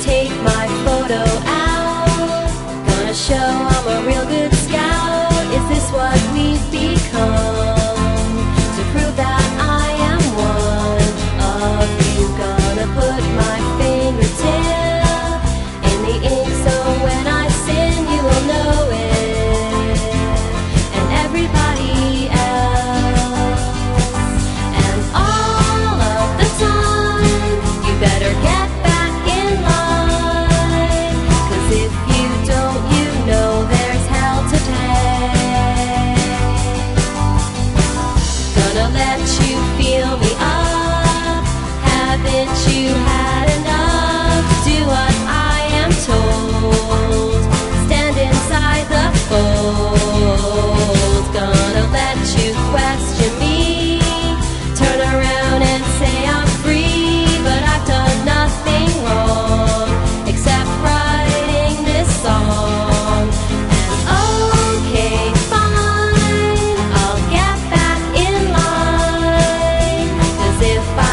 take my photo out. Gonna show I'm a real so that you feel me. você.